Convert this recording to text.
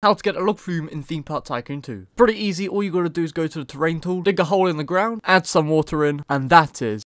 How to get a log flume in Theme Park Tycoon 2. Pretty easy, all you gotta do is go to the terrain tool, dig a hole in the ground, add some water in, and that is